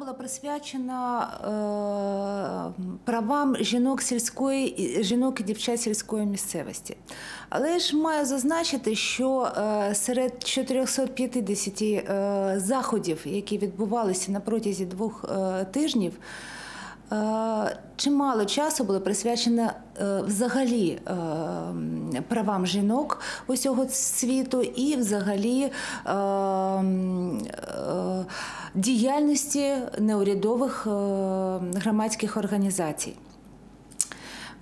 Була присвячена е, правам жінок сільської жінок і дівчат сільської місцевості. Але ж маю зазначити, що е, серед 450 е, заходів, які відбувалися на протязі двох е, тижнів, чимало часу було присвячено е, взагалі е, правам жінок усього світу і взагалі е, е, діяльності неурядових е, громадських організацій.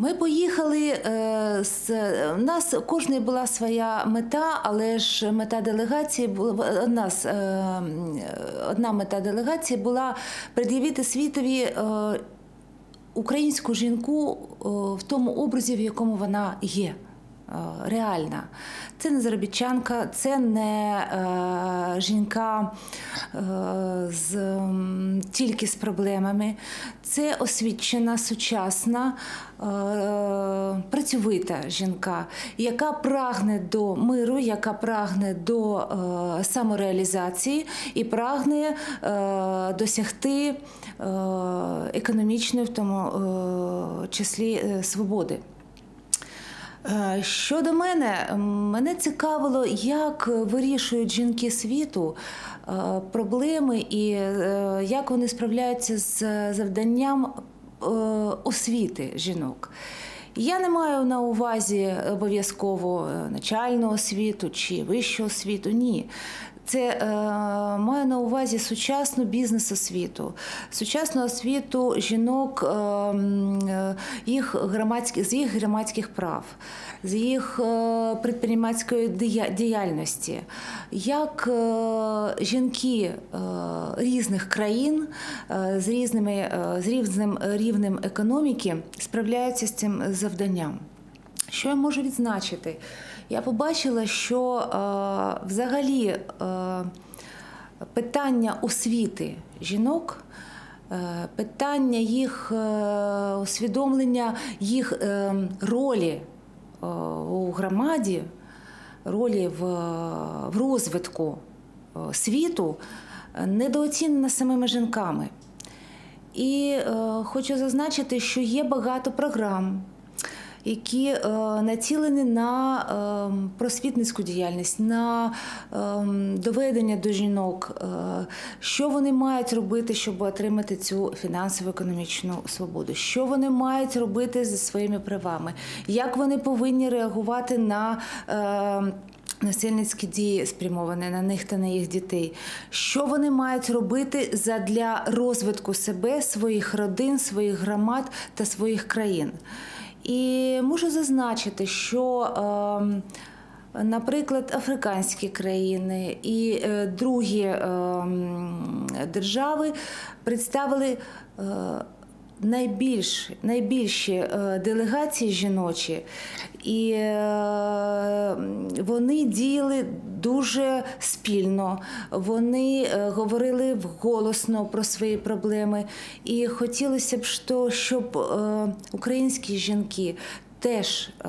Ми поїхали е, з нас кожної була своя мета, але ж мета делегації була е, одна мета делегації була пред'явити світові е, українську жінку е, в тому образі, в якому вона є. Е, Реальна. Це не заробітчанка, це не е, жінка е, з, тільки з проблемами. Це освічена, сучасна, е, працьовита жінка, яка прагне до миру, яка прагне до е, самореалізації і прагне е, досягти е, економічної, в тому е, числі е, свободи. Е, Щодо мене, мене цікавило, як вирішують жінки світу е, проблеми і е, як вони справляються з завданням освіти жінок. Я не маю на увазі обов'язково начальну освіту чи вищу освіту. Ні. Це е, маю на увазі сучасну бізнес-освіту, сучасну освіту жінок, е, е, їх громадських, з їх громадських прав, з їх е, предпринимательської дія- діяльності, як е, жінки е, різних країн з, різними, з різним рівнем економіки справляються з цим завданням. Що я можу відзначити? Я побачила, що е, взагалі е, питання освіти жінок, е, питання їх е, усвідомлення їх е, ролі е, у громаді, ролі в, в розвитку світу недооцінена самими жінками. І хочу зазначити, що є багато програм, які е, націлені на е, просвітницьку діяльність, на е, доведення до жінок, е, що вони мають робити, щоб отримати цю фінансово економічну свободу, що вони мають робити зі своїми правами, як вони повинні реагувати на. Е, Насильницькі дії спрямовані на них та на їх дітей. Що вони мають робити задля розвитку себе, своїх родин, своїх громад та своїх країн? І можу зазначити, що, е, наприклад, африканські країни і е, другі е, держави представили. е, найбільш, найбільші е, делегації жіночі, і вони діяли дуже спільно. Вони е, говорили голосно про свої проблеми. І хотілося б, що- щоб е, українські жінки теж е,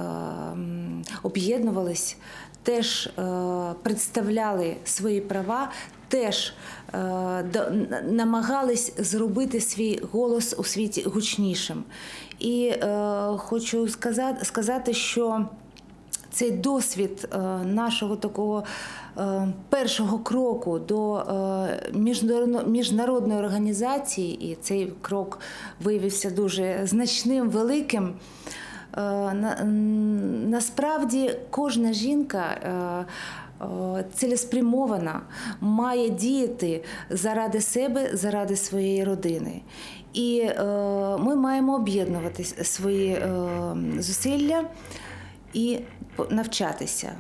об'єднувались, теж представляли свої права, теж е, намагались зробити свій голос у світі гучнішим. І е, хочу сказати, сказати, що цей досвід е, нашого такого е, першого кроку до е, міжнародної організації, і цей крок виявився дуже значним, великим. Насправді кожна жінка цілеспрямована має діяти заради себе, заради своєї родини. І ми маємо об'єднувати свої зусилля і навчатися.